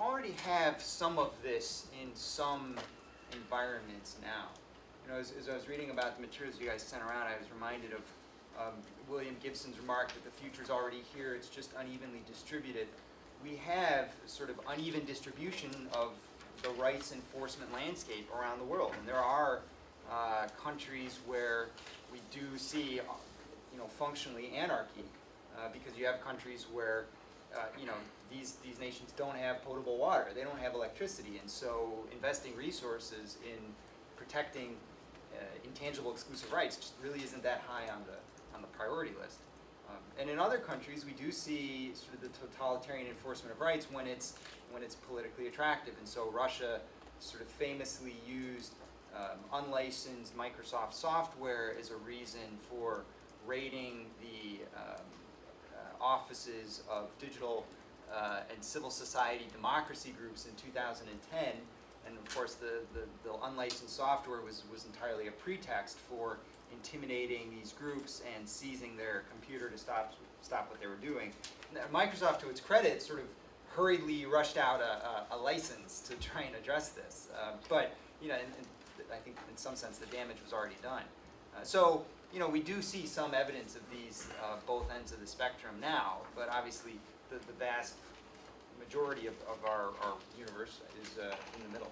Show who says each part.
Speaker 1: already have some of this in some environments now. You know, as, as I was reading about the materials you guys sent around, I was reminded of um, William Gibson's remark that the future's already here, it's just unevenly distributed. We have sort of uneven distribution of the rights enforcement landscape around the world. And there are uh, countries where we do see, uh, you know, functionally anarchy, uh, because you have countries where, uh, you know, these, these nations don't have potable water, they don't have electricity, and so investing resources in protecting uh, intangible exclusive rights just really isn't that high on the, on the priority list. Um, and in other countries, we do see sort of the totalitarian enforcement of rights when it's, when it's politically attractive. And so Russia sort of famously used um, unlicensed Microsoft software as a reason for raiding the offices of digital uh, and civil society democracy groups in 2010. And of course, the, the, the unlicensed software was, was entirely a pretext for intimidating these groups and seizing their computer to stop, stop what they were doing. Microsoft, to its credit, sort of hurriedly rushed out a, a, a license to try and address this. Uh, but, you know, I think in some sense the damage was already done. Uh, so, you know, we do see some evidence of these uh, both ends of the spectrum now, but obviously the, the vast majority of, of our, our universe is uh, in the middle.